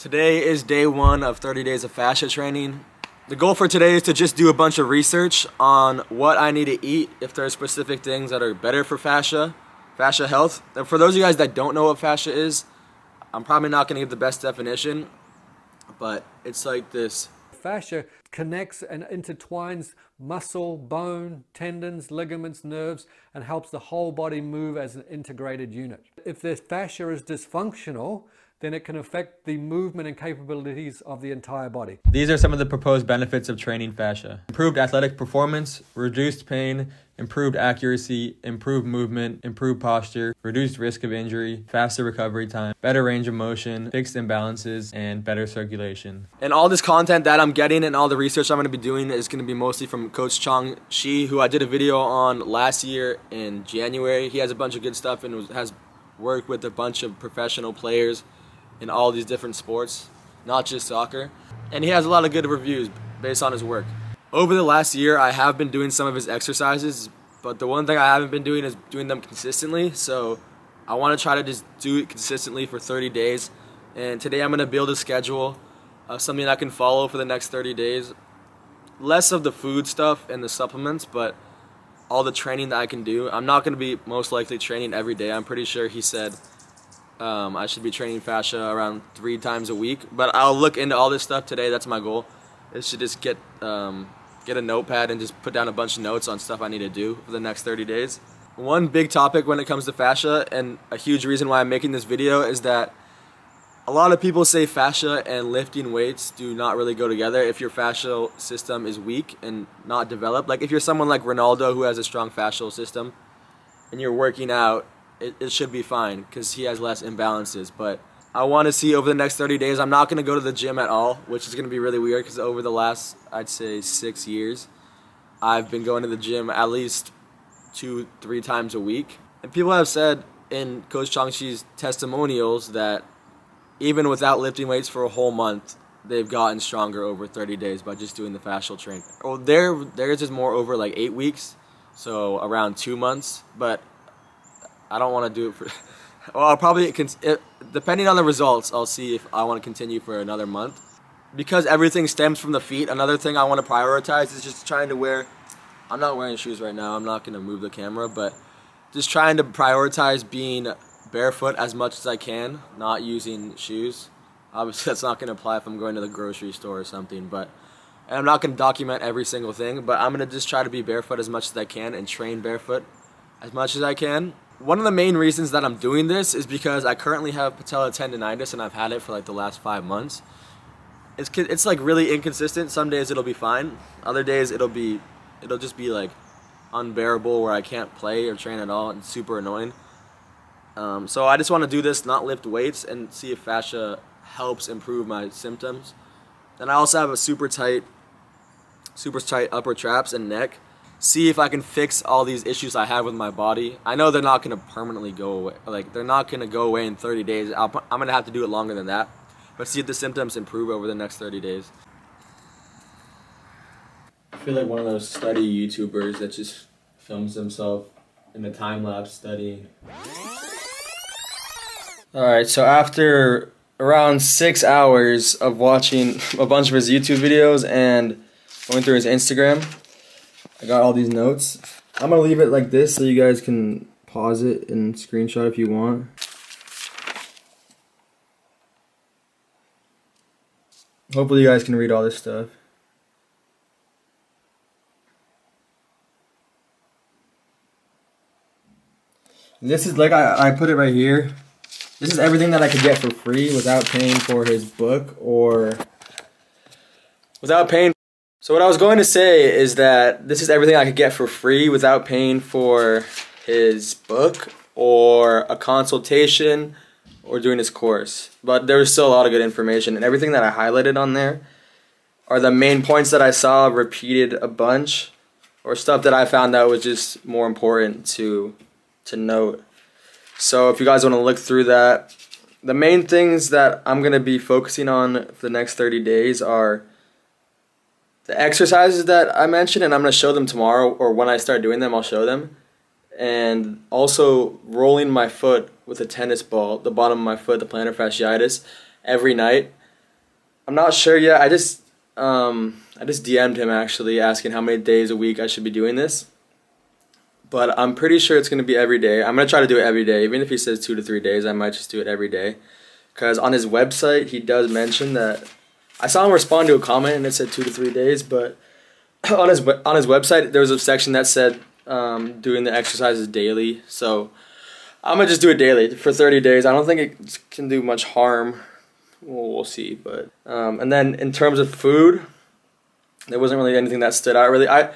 Today is day one of 30 days of fascia training. The goal for today is to just do a bunch of research on what I need to eat, if there are specific things that are better for fascia, fascia health. And for those of you guys that don't know what fascia is, I'm probably not going to give the best definition, but it's like this. Fascia connects and intertwines muscle, bone, tendons, ligaments, nerves, and helps the whole body move as an integrated unit. If the fascia is dysfunctional, then it can affect the movement and capabilities of the entire body. These are some of the proposed benefits of training fascia. Improved athletic performance, reduced pain, improved accuracy, improved movement, improved posture, reduced risk of injury, faster recovery time, better range of motion, fixed imbalances, and better circulation. And all this content that I'm getting and all the research I'm going to be doing is going to be mostly from Coach Chong Xie, who I did a video on last year in January. He has a bunch of good stuff and has worked with a bunch of professional players in all these different sports, not just soccer. And he has a lot of good reviews based on his work. Over the last year, I have been doing some of his exercises, but the one thing I haven't been doing is doing them consistently. So I want to try to just do it consistently for 30 days. And today I'm going to build a schedule of something I can follow for the next 30 days. Less of the food stuff and the supplements, but all the training that I can do. I'm not going to be most likely training every day. I'm pretty sure he said um, I should be training fascia around three times a week, but I'll look into all this stuff today. That's my goal. Is to just get um, get a notepad and just put down a bunch of notes on stuff I need to do for the next 30 days. One big topic when it comes to fascia, and a huge reason why I'm making this video, is that a lot of people say fascia and lifting weights do not really go together if your fascial system is weak and not developed. Like if you're someone like Ronaldo who has a strong fascial system and you're working out it, it should be fine because he has less imbalances. But I want to see over the next 30 days. I'm not going to go to the gym at all, which is going to be really weird because over the last, I'd say, six years, I've been going to the gym at least two, three times a week. And people have said in Coach Chong Xie's testimonials that even without lifting weights for a whole month, they've gotten stronger over 30 days by just doing the fascial training. Well, their theirs is more over like eight weeks, so around two months. But I don't want to do it for. well, I'll probably it, depending on the results, I'll see if I want to continue for another month. Because everything stems from the feet. Another thing I want to prioritize is just trying to wear. I'm not wearing shoes right now. I'm not going to move the camera, but just trying to prioritize being barefoot as much as I can, not using shoes. Obviously, that's not going to apply if I'm going to the grocery store or something, but and I'm not going to document every single thing, but I'm going to just try to be barefoot as much as I can and train barefoot as much as I can one of the main reasons that I'm doing this is because I currently have patella tendonitis and I've had it for like the last five months. It's it's like really inconsistent. Some days it'll be fine. Other days it'll be it'll just be like unbearable where I can't play or train at all and super annoying. Um, so I just want to do this, not lift weights, and see if fascia helps improve my symptoms. Then I also have a super tight, super tight upper traps and neck see if I can fix all these issues I have with my body. I know they're not going to permanently go away. Like, they're not going to go away in 30 days. i am going to have to do it longer than that. But see if the symptoms improve over the next 30 days. I feel like one of those study YouTubers that just films himself in the time lapse studying. Alright, so after around six hours of watching a bunch of his YouTube videos and going through his Instagram, I got all these notes. I'm gonna leave it like this so you guys can pause it and screenshot if you want. Hopefully you guys can read all this stuff. This is like I, I put it right here. This is everything that I could get for free without paying for his book or without paying so what I was going to say is that this is everything I could get for free without paying for his book or a consultation or doing his course. But there was still a lot of good information and everything that I highlighted on there are the main points that I saw repeated a bunch or stuff that I found that was just more important to to note. So if you guys want to look through that, the main things that I'm going to be focusing on for the next 30 days are the exercises that I mentioned, and I'm going to show them tomorrow, or when I start doing them, I'll show them. And also rolling my foot with a tennis ball, the bottom of my foot, the plantar fasciitis, every night. I'm not sure yet. I just um, I just DM'd him actually asking how many days a week I should be doing this. But I'm pretty sure it's gonna be every day. I'm gonna try to do it every day. Even if he says two to three days, I might just do it every day. Cause on his website he does mention that I saw him respond to a comment and it said two to three days, but on his on his website there was a section that said um, doing the exercises daily. So I'm gonna just do it daily for 30 days. I don't think it can do much harm. Well, we'll see. But um, and then in terms of food, there wasn't really anything that stood out. Really, I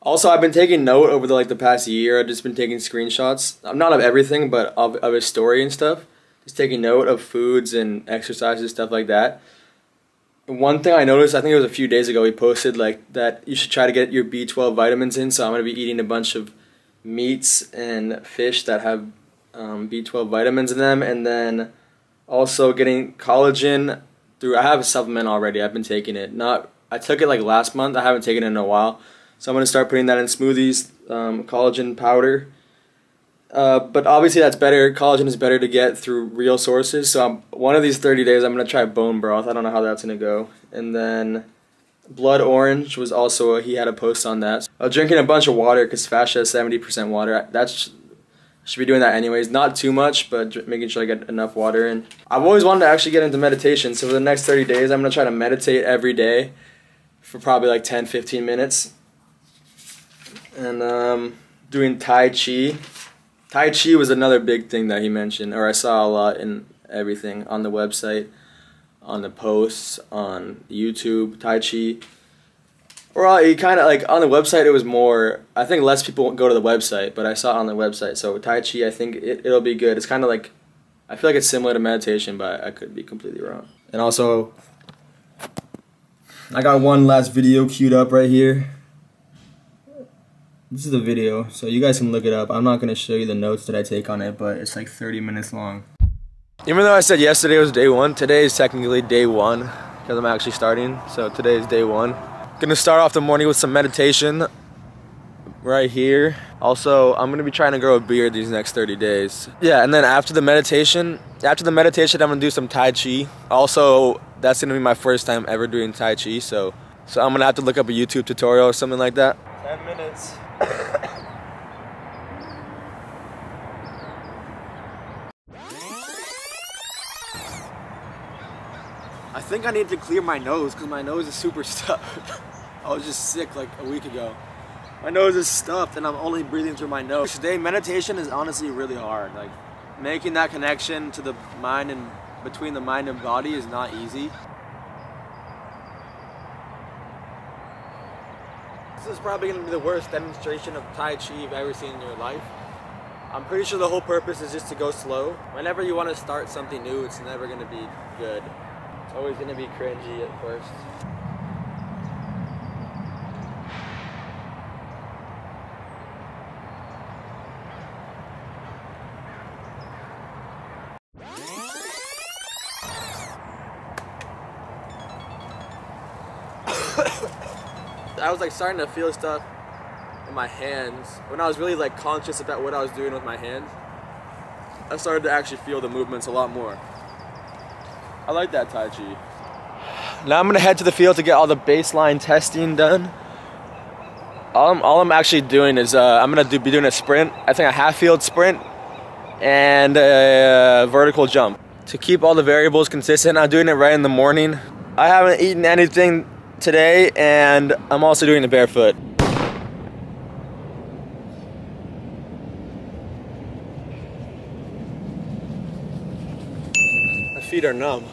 also I've been taking note over the like the past year. I've just been taking screenshots. I'm not of everything, but of of his story and stuff. Just taking note of foods and exercises, stuff like that. One thing I noticed, I think it was a few days ago, he posted like that you should try to get your B12 vitamins in. So I'm gonna be eating a bunch of meats and fish that have um, B12 vitamins in them, and then also getting collagen through. I have a supplement already. I've been taking it. Not I took it like last month. I haven't taken it in a while, so I'm gonna start putting that in smoothies. Um, collagen powder. Uh, but obviously that's better. Collagen is better to get through real sources. So I'm, one of these 30 days, I'm gonna try bone broth. I don't know how that's gonna go. And then blood orange was also a, he had a post on that. Was drinking a bunch of water because fascia is 70% water. That's should be doing that anyways. Not too much, but making sure I get enough water in. I've always wanted to actually get into meditation, so for the next 30 days, I'm gonna try to meditate every day for probably like 10, 15 minutes. And um, doing Tai Chi. Tai Chi was another big thing that he mentioned, or I saw a lot in everything on the website, on the posts, on YouTube, Tai Chi. Well, uh, he kind of like on the website. It was more. I think less people go to the website, but I saw it on the website. So Tai Chi, I think it, it'll be good. It's kind of like, I feel like it's similar to meditation, but I could be completely wrong. And also, I got one last video queued up right here. This is the video, so you guys can look it up. I'm not gonna show you the notes that I take on it, but it's like 30 minutes long. Even though I said yesterday was day one, today is technically day one because I'm actually starting. So today is day one. Gonna start off the morning with some meditation right here. Also, I'm gonna be trying to grow a beard these next 30 days. Yeah, and then after the meditation, after the meditation, I'm gonna do some Tai Chi. Also, that's gonna be my first time ever doing Tai Chi, so so I'm gonna have to look up a YouTube tutorial or something like that. 10 minutes. I think I need to clear my nose because my nose is super stuffed. I was just sick like a week ago. My nose is stuffed and I'm only breathing through my nose. Today meditation is honestly really hard. Like making that connection to the mind and between the mind and body is not easy. This is probably going to be the worst demonstration of Tai Chi you've ever seen in your life. I'm pretty sure the whole purpose is just to go slow. Whenever you want to start something new, it's never going to be good. It's always going to be cringy at first. I was like starting to feel stuff in my hands when I was really like conscious about what I was doing with my hands. I started to actually feel the movements a lot more. I like that Tai Chi. Now I'm gonna head to the field to get all the baseline testing done. All I'm, all I'm actually doing is uh, I'm gonna do, be doing a sprint. I think a half field sprint and a vertical jump. To keep all the variables consistent, I'm doing it right in the morning. I haven't eaten anything today and I'm also doing the barefoot. My feet are numb.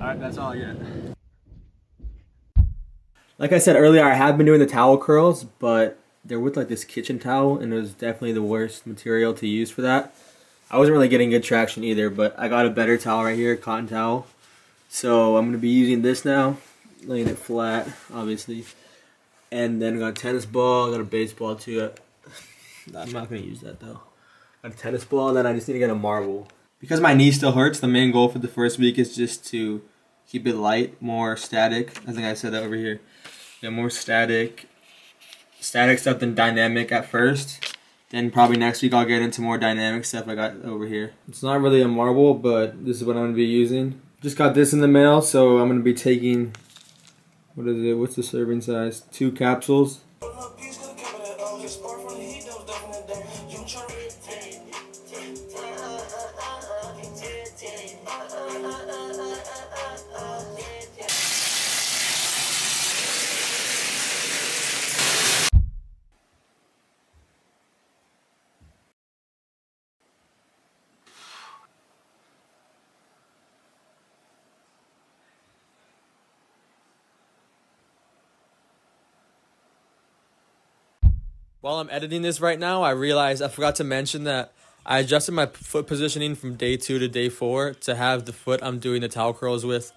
Alright, that's all I get. Like I said earlier, I have been doing the towel curls, but they're with like this kitchen towel and it was definitely the worst material to use for that. I wasn't really getting good traction either, but I got a better towel right here, cotton towel. So I'm going to be using this now, laying it flat, obviously. And then I got a tennis ball, I got a baseball too. I'm not going to use that though. Got a tennis ball, and then I just need to get a marble. Because my knee still hurts, the main goal for the first week is just to keep it light, more static. I think I said that over here. Yeah, more static, static stuff than dynamic at first And probably next week I'll get into more dynamic stuff I got over here. It's not really a marble, but this is what I'm going to be using. Just got this in the mail, so I'm going to be taking, what is it, what's the serving size? Two capsules. While I'm editing this right now, I realized I forgot to mention that I adjusted my foot positioning from day two to day four to have the foot I'm doing the towel curls with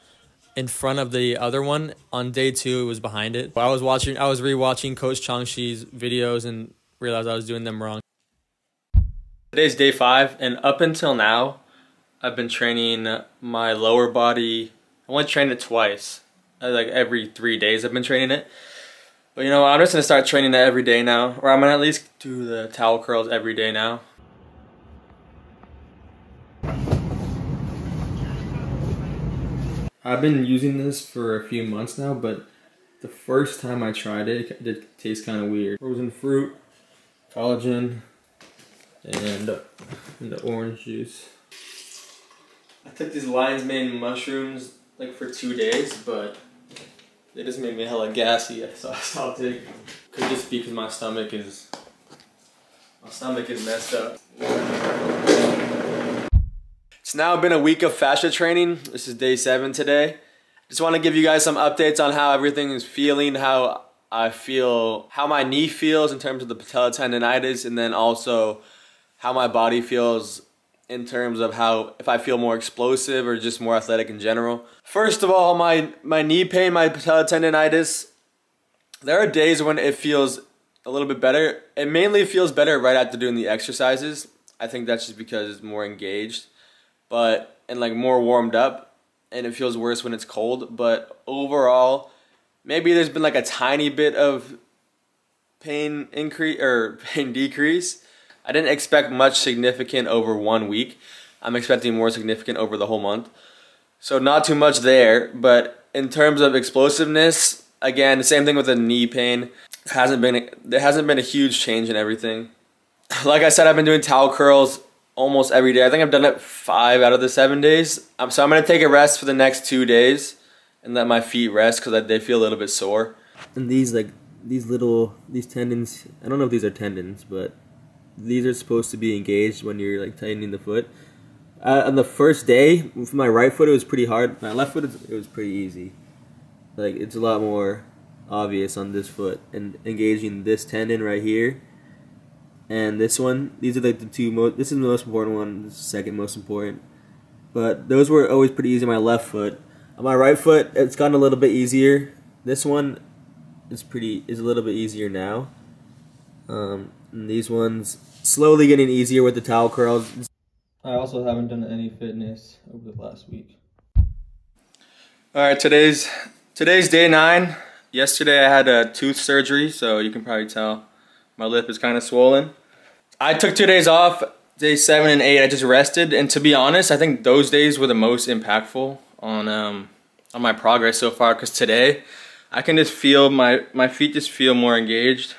in front of the other one. On day two, it was behind it. But I was watching, I was rewatching Coach Chong Xie's videos and realized I was doing them wrong. Today's day five, and up until now, I've been training my lower body. I only trained it twice, like every three days. I've been training it. But you know, I'm just gonna start training that every day now, or I'm gonna at least do the towel curls every day now. I've been using this for a few months now, but the first time I tried it, it did taste kind of weird. Frozen fruit, collagen, and, uh, and the orange juice. I took these lion's mane mushrooms like for two days, but they just made me hella gassy, so I stopped it. Could just be because my stomach is my stomach is messed up. It's now been a week of fascia training. This is day seven today. Just want to give you guys some updates on how everything is feeling, how I feel, how my knee feels in terms of the patella tendonitis, and then also how my body feels in terms of how if I feel more explosive or just more athletic in general. First of all, my my knee pain, my patella tendonitis. There are days when it feels a little bit better. It mainly feels better right after doing the exercises. I think that's just because it's more engaged, but and like more warmed up, and it feels worse when it's cold. But overall, maybe there's been like a tiny bit of pain increase or pain decrease I didn't expect much significant over one week. I'm expecting more significant over the whole month. So not too much there, but in terms of explosiveness, again, the same thing with the knee pain. Hasn't been there hasn't been a huge change in everything. Like I said, I've been doing towel curls almost every day. I think I've done it five out of the seven days. Um, so I'm gonna take a rest for the next two days and let my feet rest because they feel a little bit sore. And these like these little these tendons, I don't know if these are tendons, but these are supposed to be engaged when you're like tightening the foot. Uh, on the first day, for my right foot, it was pretty hard. My left foot, it was pretty easy. Like it's a lot more obvious on this foot and engaging this tendon right here and this one. These are like the two most. This is the most important one. This is the second most important. But those were always pretty easy on my left foot. On my right foot, it's gotten a little bit easier. This one is pretty is a little bit easier now. Um, these ones slowly getting easier with the towel curls. I also haven't done any fitness over the last week. All right, today's today's day nine. Yesterday I had a tooth surgery, so you can probably tell my lip is kind of swollen. I took two days off, day seven and eight. I just rested, and to be honest, I think those days were the most impactful on um, on my progress so far. Cause today, I can just feel my my feet just feel more engaged.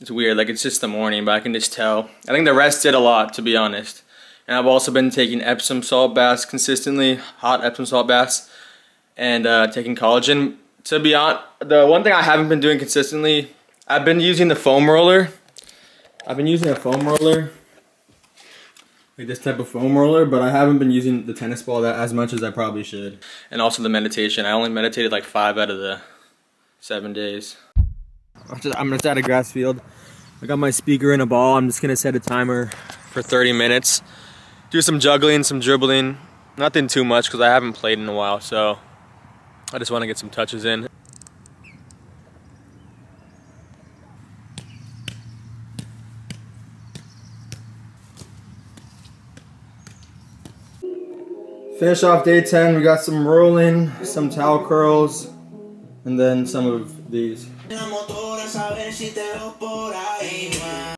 It's weird, like it's just the morning, but I can just tell. I think the rest did a lot, to be honest. And I've also been taking Epsom salt baths consistently, hot Epsom salt baths, and uh, taking collagen. To be honest, the one thing I haven't been doing consistently, I've been using the foam roller. I've been using a foam roller, like this type of foam roller, but I haven't been using the tennis ball that as much as I probably should. And also the meditation. I only meditated like five out of the seven days. I'm just at a grass field. I got my speaker and a ball. I'm just gonna set a timer for 30 minutes. Do some juggling, some dribbling. Nothing too much because I haven't played in a while, so I just want to get some touches in. Finish off day 10, we got some rolling, some towel curls, and then some of these saber si te veo por ahí.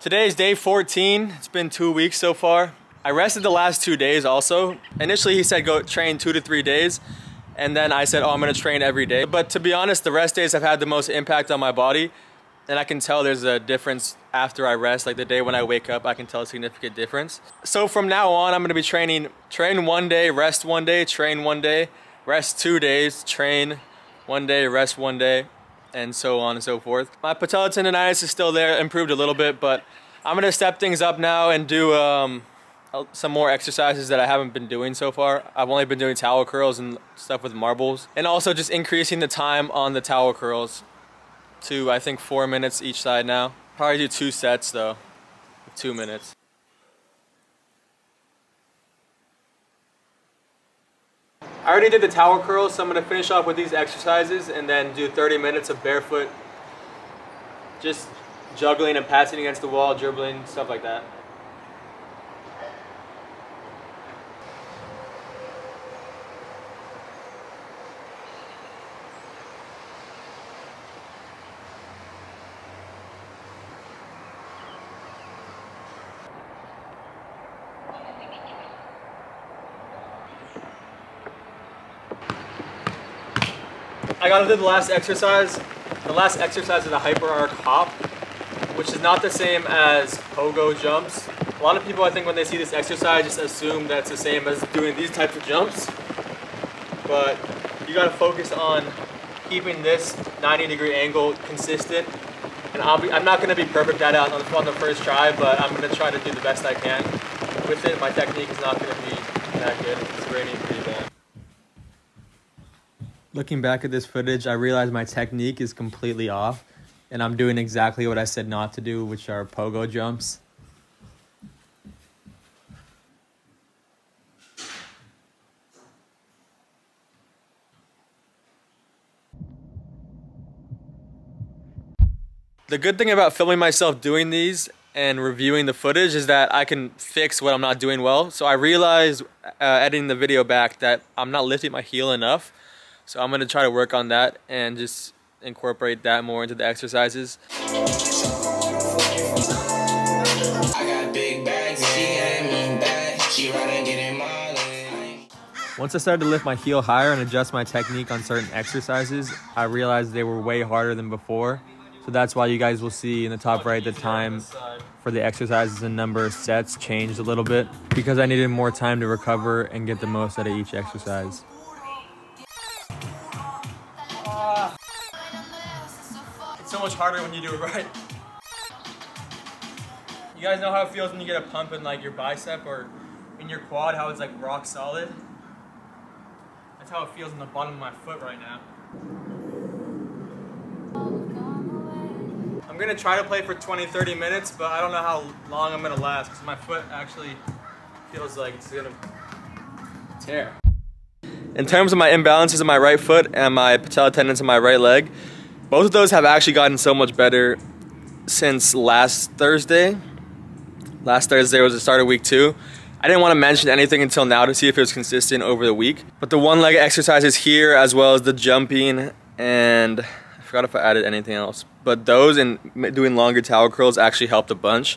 Today is day 14. It's been two weeks so far. I rested the last two days also. Initially he said go train two to three days. And then I said, oh, I'm gonna train every day. But to be honest, the rest days have had the most impact on my body and I can tell there's a difference after I rest. Like the day when I wake up, I can tell a significant difference. So from now on, I'm gonna be training, train one day, rest one day, train one day, rest two days, train one day, rest one day, and so on and so forth. My patella tendonitis is still there, improved a little bit, but I'm gonna step things up now and do um, some more exercises that I haven't been doing so far. I've only been doing towel curls and stuff with marbles. And also just increasing the time on the towel curls to I think four minutes each side now. Probably do two sets though, two minutes. I already did the towel curls, so I'm gonna finish off with these exercises and then do 30 minutes of barefoot, just juggling and passing against the wall, dribbling, stuff like that. Gotta do the last exercise. The last exercise is a Hyperarch hop, which is not the same as pogo jumps. A lot of people, I think, when they see this exercise, just assume that it's the same as doing these types of jumps. But you gotta focus on keeping this 90 degree angle consistent. And be, I'm not gonna be perfect at it on the, on the first try, but I'm gonna try to do the best I can with it. My technique is not gonna be that good. It's raining. Looking back at this footage, I realize my technique is completely off, and I'm doing exactly what I said not to do, which are pogo jumps. The good thing about filming myself doing these and reviewing the footage is that I can fix what I'm not doing well. So I realized uh, editing the video back that I'm not lifting my heel enough. So I'm gonna try to work on that and just incorporate that more into the exercises. Once I started to lift my heel higher and adjust my technique on certain exercises, I realized they were way harder than before. So that's why you guys will see in the top right the time for the exercises and number of sets changed a little bit because I needed more time to recover and get the most out of each exercise. So much harder when you do it right. You guys know how it feels when you get a pump in like your bicep or in your quad, how it's like rock solid? That's how it feels in the bottom of my foot right now. I'm gonna try to play for 20, 30 minutes, but I don't know how long I'm gonna last because my foot actually feels like it's gonna tear. In terms of my imbalances in my right foot and my patella tendons in my right leg, both of those have actually gotten so much better since last Thursday. Last Thursday was the start of week two. I didn't want to mention anything until now to see if it was consistent over the week. But the one leg exercises here, as well as the jumping, and I forgot if I added anything else. But those and doing longer towel curls actually helped a bunch.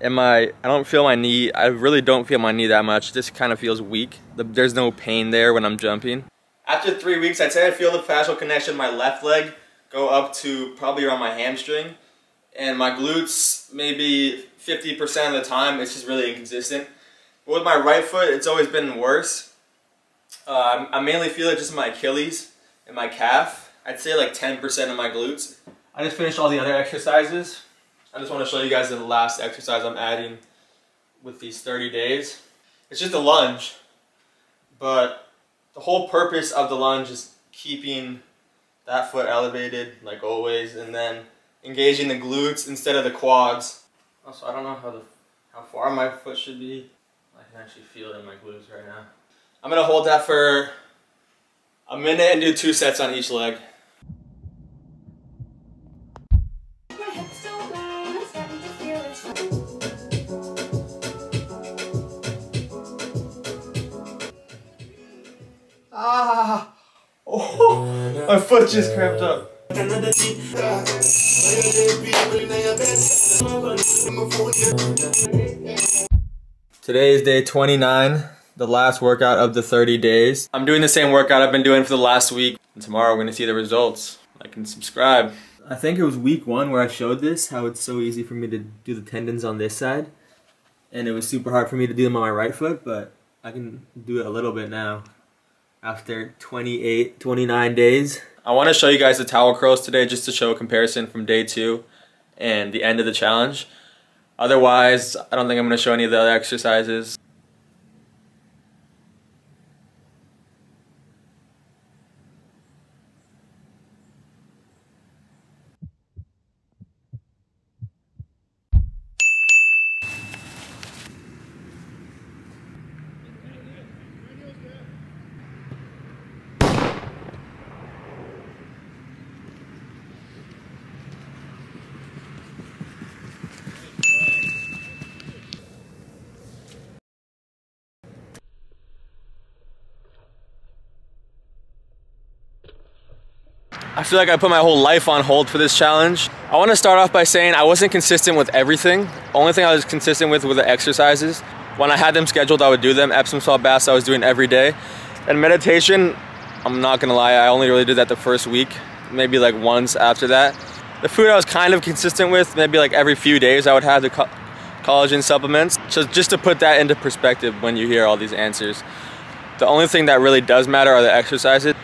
And my, I don't feel my knee, I really don't feel my knee that much. This kind of feels weak. There's no pain there when I'm jumping. After three weeks, I'd say I feel the fascial connection in my left leg go up to probably around my hamstring. And my glutes, maybe 50% of the time, it's just really inconsistent. But with my right foot, it's always been worse. Uh, I mainly feel it just in my Achilles and my calf. I'd say like 10% of my glutes. I just finished all the other exercises. I just want to show you guys the last exercise I'm adding with these 30 days. It's just a lunge, but the whole purpose of the lunge is keeping that foot elevated like always and then engaging the glutes instead of the quads. Also, I don't know how the how far my foot should be. I can actually feel it in my glutes right now. I'm gonna hold that for a minute and do two sets on each leg. My foot just cramped up. Today is day 29, the last workout of the 30 days. I'm doing the same workout I've been doing for the last week. And tomorrow we're gonna see the results. Like and subscribe. I think it was week one where I showed this, how it's so easy for me to do the tendons on this side. And it was super hard for me to do them on my right foot, but I can do it a little bit now after 28, 29 days. I want to show you guys the towel curls today just to show a comparison from day two and the end of the challenge. Otherwise, I don't think I'm going to show any of the other exercises. Feel like I put my whole life on hold for this challenge. I want to start off by saying I wasn't consistent with everything. Only thing I was consistent with were the exercises. When I had them scheduled, I would do them. Epsom salt baths I was doing every day. And meditation, I'm not gonna lie, I only really did that the first week, maybe like once after that. The food I was kind of consistent with, maybe like every few days I would have the co collagen supplements. So just to put that into perspective when you hear all these answers. The only thing that really does matter are the exercises.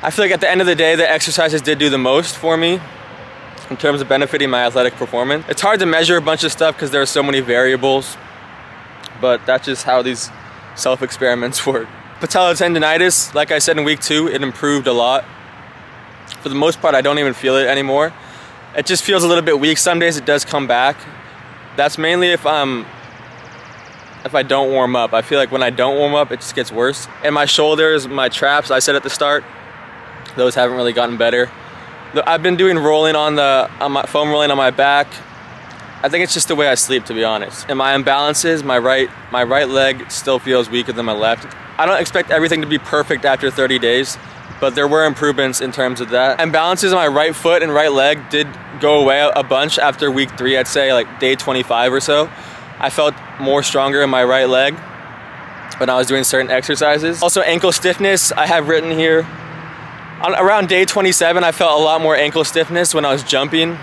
I feel like at the end of the day, the exercises did do the most for me in terms of benefiting my athletic performance. It's hard to measure a bunch of stuff because there are so many variables, but that's just how these self-experiments work. Patellar tendonitis, like I said in week two, it improved a lot. For the most part, I don't even feel it anymore. It just feels a little bit weak. Some days it does come back. That's mainly if I'm if I don't warm up. I feel like when I don't warm up, it just gets worse. And my shoulders, my traps, I said at the start, those haven't really gotten better. I've been doing rolling on the on my foam rolling on my back. I think it's just the way I sleep, to be honest. And my imbalances, my right my right leg still feels weaker than my left. I don't expect everything to be perfect after 30 days, but there were improvements in terms of that. Imbalances on my right foot and right leg did go away a bunch after week three, I'd say like day 25 or so. I felt more stronger in my right leg when I was doing certain exercises. Also ankle stiffness, I have written here, on, around day 27, I felt a lot more ankle stiffness when I was jumping.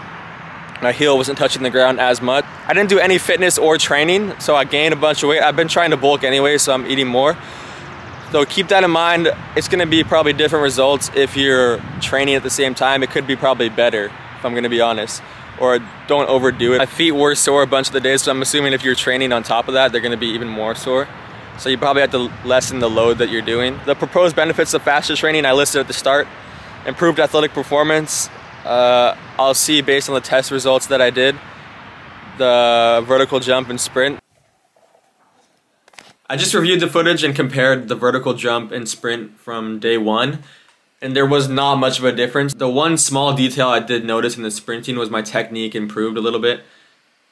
My heel wasn't touching the ground as much. I didn't do any fitness or training, so I gained a bunch of weight. I've been trying to bulk anyway, so I'm eating more. So keep that in mind. It's gonna be probably different results if you're training at the same time. It could be probably better, if I'm gonna be honest. Or don't overdo it. My feet were sore a bunch of the days, so I'm assuming if you're training on top of that, they're gonna be even more sore. So you probably have to lessen the load that you're doing. The proposed benefits of fascia training I listed at the start. Improved athletic performance. Uh, I'll see based on the test results that I did. The vertical jump and sprint. I just reviewed the footage and compared the vertical jump and sprint from day one and there was not much of a difference. The one small detail I did notice in the sprinting was my technique improved a little bit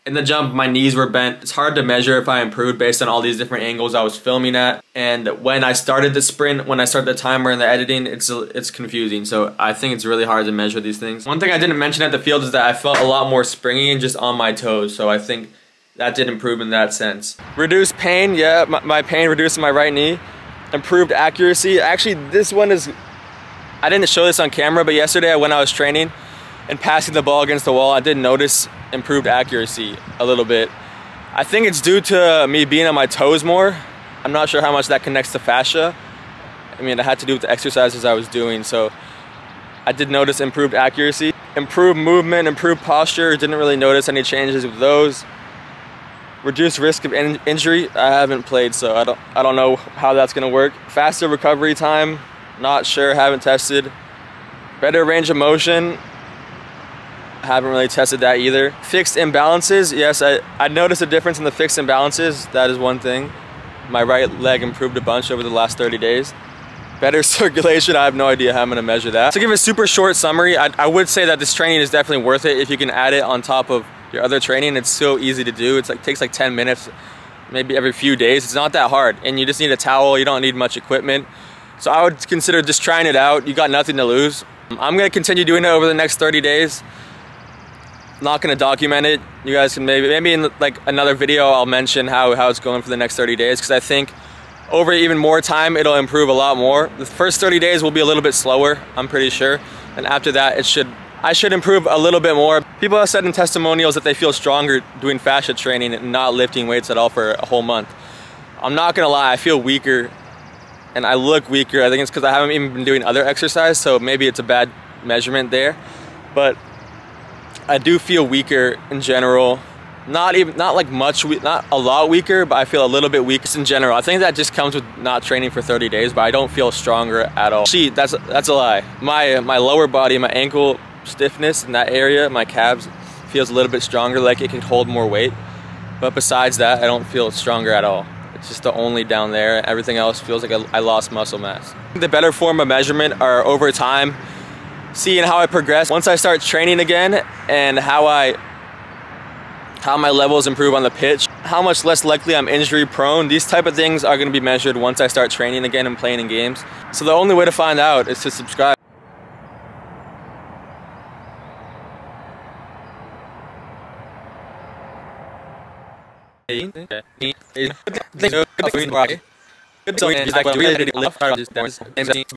in the jump, my knees were bent. It's hard to measure if I improved based on all these different angles I was filming at. And when I started the sprint, when I started the timer and the editing, it's it's confusing. So I think it's really hard to measure these things. One thing I didn't mention at the field is that I felt a lot more springy and just on my toes. So I think that did improve in that sense. Reduced pain, yeah, my, my pain reduced in my right knee. Improved accuracy. Actually, this one is, I didn't show this on camera, but yesterday when I was training and passing the ball against the wall, I didn't notice improved accuracy a little bit. I think it's due to me being on my toes more. I'm not sure how much that connects to fascia. I mean, it had to do with the exercises I was doing, so I did notice improved accuracy. Improved movement, improved posture, didn't really notice any changes with those. Reduced risk of in injury, I haven't played, so I don't, I don't know how that's gonna work. Faster recovery time, not sure, haven't tested. Better range of motion, haven't really tested that either. Fixed imbalances, yes, I, I noticed a difference in the fixed imbalances. That is one thing. My right leg improved a bunch over the last 30 days. Better circulation, I have no idea how I'm gonna measure that. To give a super short summary, I, I would say that this training is definitely worth it if you can add it on top of your other training. It's so easy to do. It's like takes like 10 minutes, maybe every few days. It's not that hard. And you just need a towel, you don't need much equipment. So I would consider just trying it out. You got nothing to lose. I'm gonna continue doing it over the next 30 days not gonna document it. You guys can maybe maybe in like another video I'll mention how how it's going for the next 30 days because I think over even more time it'll improve a lot more. The first 30 days will be a little bit slower, I'm pretty sure, and after that it should I should improve a little bit more. People have said in testimonials that they feel stronger doing fascia training and not lifting weights at all for a whole month. I'm not gonna lie, I feel weaker and I look weaker. I think it's because I haven't even been doing other exercise, so maybe it's a bad measurement there. But I do feel weaker in general. Not even, not like much, not a lot weaker, but I feel a little bit weak in general. I think that just comes with not training for 30 days, but I don't feel stronger at all. See, that's that's a lie. My my lower body, my ankle stiffness in that area, my calves feels a little bit stronger, like it can hold more weight. But besides that, I don't feel stronger at all. It's just the only down there. Everything else feels like I lost muscle mass. The better form of measurement are over time, seeing how I progress. Once I start training again and how I how my levels improve on the pitch, how much less likely I'm injury prone. These type of things are gonna be measured once I start training again and playing in games. So the only way to find out is to subscribe.